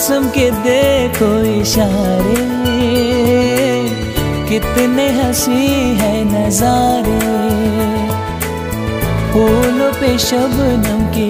मौसम के देखो इशारे कितने हँसी है नजारे। फूलों पे शबनम के